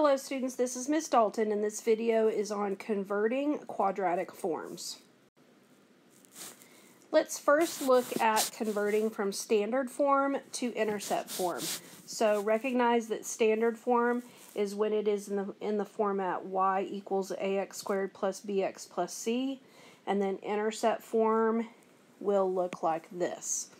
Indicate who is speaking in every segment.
Speaker 1: Hello students, this is Miss Dalton and this video is on converting quadratic forms. Let's first look at converting from standard form to intercept form. So recognize that standard form is when it is in the, in the format y equals ax squared plus bx plus c and then intercept form will look like this.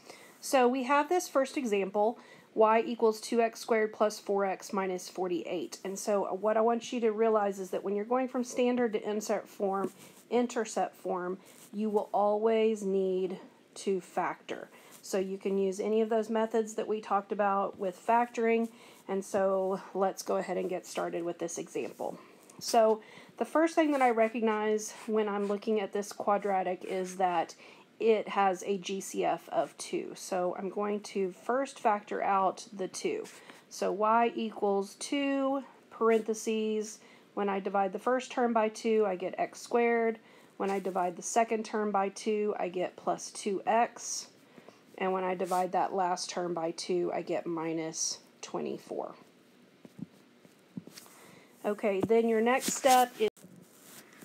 Speaker 1: So we have this first example y equals 2x squared plus 4x minus 48. And so uh, what I want you to realize is that when you're going from standard to intercept form, intercept form, you will always need to factor. So you can use any of those methods that we talked about with factoring. And so let's go ahead and get started with this example. So the first thing that I recognize when I'm looking at this quadratic is that it has a GCF of 2. So I'm going to first factor out the 2. So y equals 2, parentheses, when I divide the first term by 2, I get x squared. When I divide the second term by 2, I get plus 2x. And when I divide that last term by 2, I get minus 24. Okay, then your next step is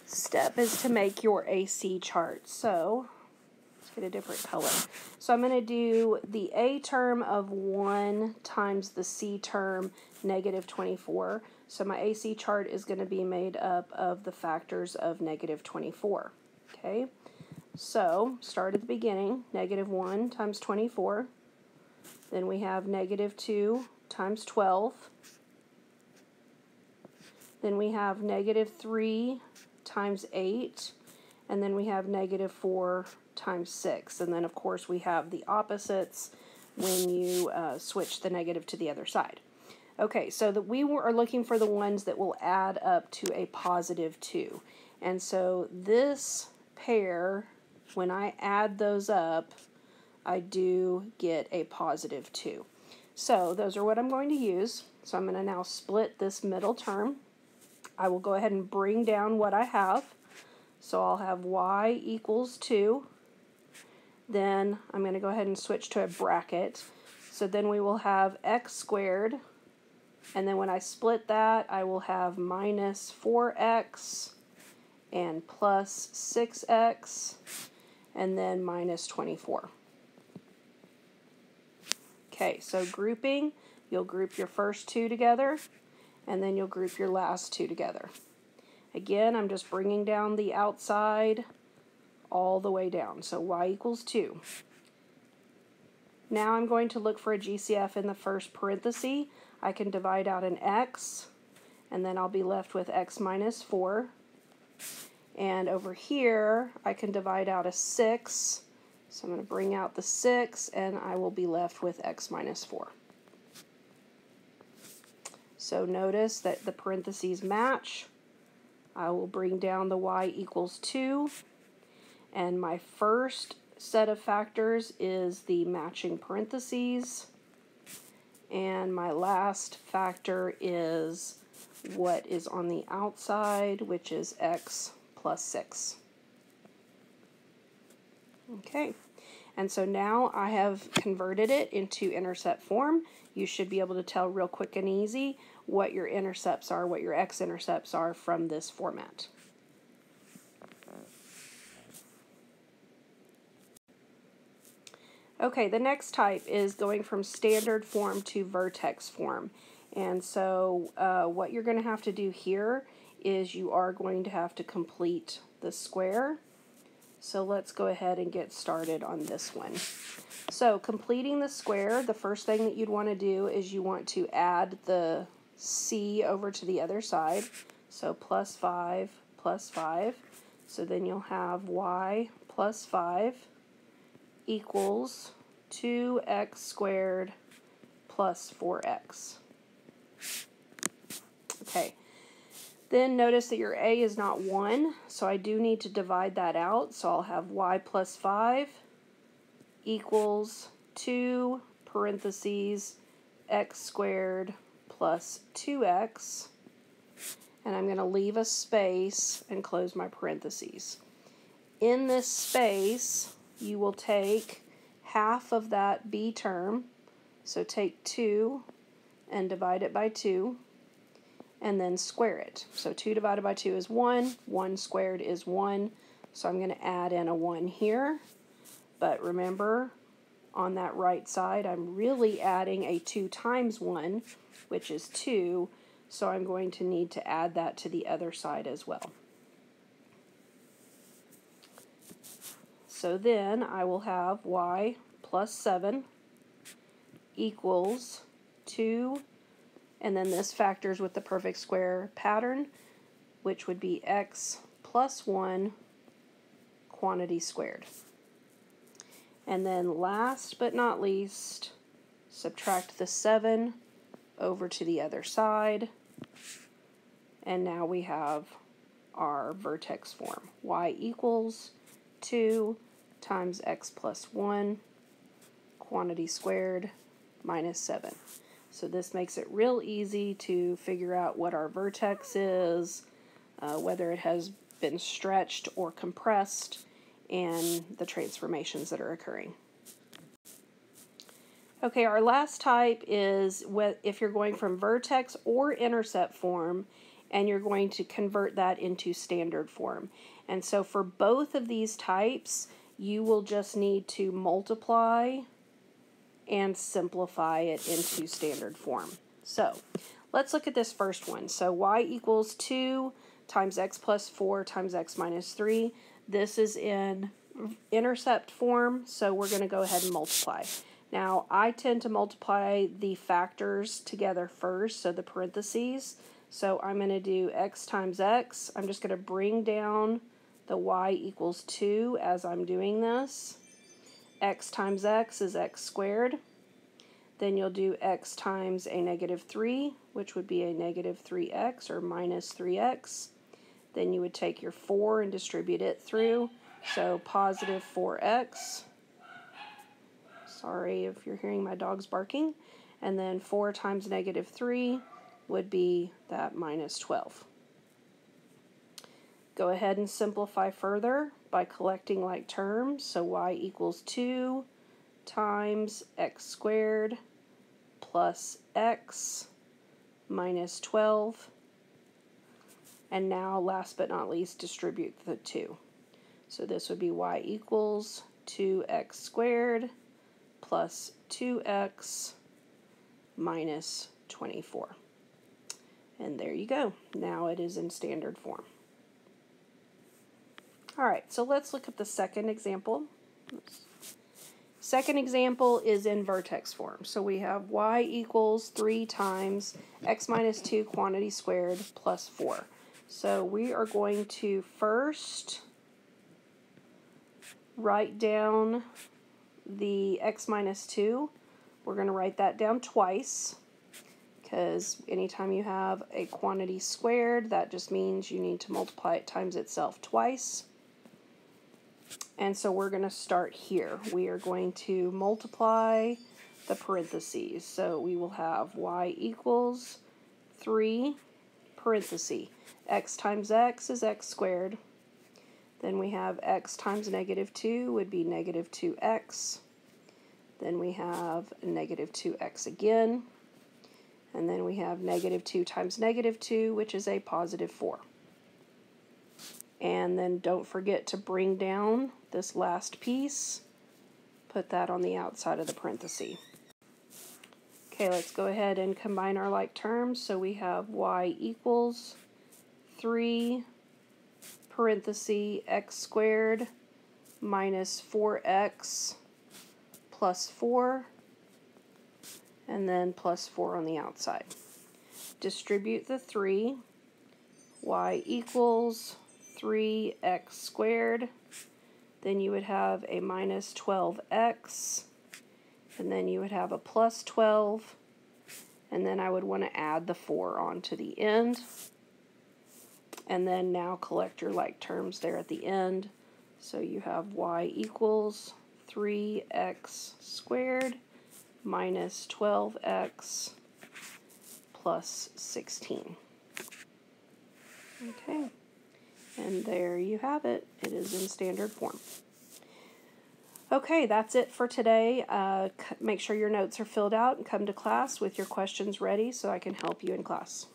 Speaker 1: step is to make your AC chart. So get a different color. So I'm going to do the A term of 1 times the C term, negative 24. So my AC chart is going to be made up of the factors of negative 24. Okay, so start at the beginning, negative 1 times 24. Then we have negative 2 times 12. Then we have negative 3 times 8. And then we have negative 4 times 6. And then, of course, we have the opposites when you uh, switch the negative to the other side. Okay, so that we are looking for the ones that will add up to a positive 2. And so this pair, when I add those up, I do get a positive 2. So those are what I'm going to use. So I'm going to now split this middle term. I will go ahead and bring down what I have. So I'll have y equals 2 then I'm going to go ahead and switch to a bracket. So then we will have x squared, and then when I split that, I will have minus 4x and plus 6x, and then minus 24. Okay, so grouping, you'll group your first two together, and then you'll group your last two together. Again, I'm just bringing down the outside all the way down. So y equals 2. Now I'm going to look for a GCF in the first parenthesis. I can divide out an x, and then I'll be left with x minus 4. And over here, I can divide out a 6. So I'm going to bring out the 6, and I will be left with x minus 4. So notice that the parentheses match. I will bring down the y equals 2. And my first set of factors is the matching parentheses. And my last factor is what is on the outside, which is x plus 6. Okay, and so now I have converted it into intercept form. You should be able to tell real quick and easy what your intercepts are, what your x-intercepts are from this format. Okay, the next type is going from standard form to vertex form. And so uh, what you're going to have to do here is you are going to have to complete the square. So let's go ahead and get started on this one. So completing the square, the first thing that you'd want to do is you want to add the c over to the other side. So plus 5 plus 5. So then you'll have y plus 5 equals 2x squared plus 4x. Okay, then notice that your a is not 1, so I do need to divide that out. So I'll have y plus 5 equals 2 parentheses x squared plus 2x. And I'm going to leave a space and close my parentheses. In this space, you will take half of that b term, so take 2 and divide it by 2, and then square it. So 2 divided by 2 is 1, 1 squared is 1, so I'm going to add in a 1 here. But remember, on that right side, I'm really adding a 2 times 1, which is 2, so I'm going to need to add that to the other side as well. So then I will have y plus 7 equals 2, and then this factors with the perfect square pattern, which would be x plus 1 quantity squared. And then last but not least, subtract the 7 over to the other side. And now we have our vertex form. y equals 2 times x plus 1 quantity squared minus 7. So this makes it real easy to figure out what our vertex is, uh, whether it has been stretched or compressed, and the transformations that are occurring. Okay, our last type is if you're going from vertex or intercept form and you're going to convert that into standard form. And so for both of these types, you will just need to multiply and simplify it into standard form. So let's look at this first one. So y equals 2 times x plus 4 times x minus 3. This is in intercept form, so we're going to go ahead and multiply. Now, I tend to multiply the factors together first, so the parentheses. So I'm going to do x times x. I'm just going to bring down the y equals 2 as I'm doing this. x times x is x squared. Then you'll do x times a negative 3, which would be a negative 3x or minus 3x. Then you would take your 4 and distribute it through. So positive 4x. Sorry if you're hearing my dogs barking. And then 4 times negative 3 would be that minus 12. Go ahead and simplify further by collecting like terms. So y equals 2 times x squared plus x minus 12. And now, last but not least, distribute the 2. So this would be y equals 2x squared plus 2x minus 24. And there you go. Now it is in standard form. All right, so let's look at the second example. Second example is in vertex form. So we have y equals 3 times x minus 2 quantity squared plus 4. So we are going to first write down the x minus 2. We're going to write that down twice because anytime you have a quantity squared, that just means you need to multiply it times itself twice. And so we're going to start here. We are going to multiply the parentheses. So we will have y equals 3 parenthesis. x times x is x squared. Then we have x times negative 2 would be negative 2x. Then we have negative 2x again. And then we have negative 2 times negative 2, which is a positive 4. And then don't forget to bring down this last piece. Put that on the outside of the parenthesis. Okay, let's go ahead and combine our like terms. So we have y equals 3 parenthesis x squared minus 4x plus 4 and then plus 4 on the outside. Distribute the 3. y equals 3x squared. Then you would have a minus 12x. And then you would have a plus 12. And then I would want to add the 4 onto the end. And then now collect your like terms there at the end. So you have y equals 3x squared minus 12x plus 16. Okay. And there you have it. It is in standard form. Okay, that's it for today. Uh, make sure your notes are filled out and come to class with your questions ready so I can help you in class.